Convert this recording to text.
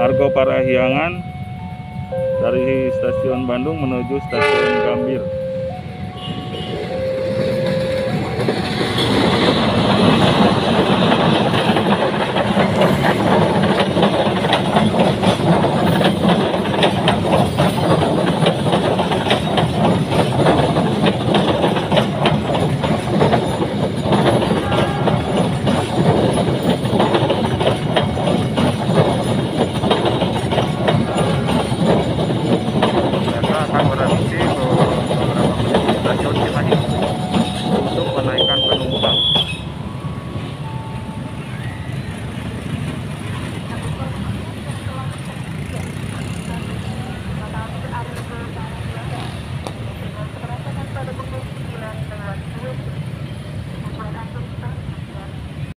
argo Parahyangan dari stasiun Bandung menuju stasiun Gambir.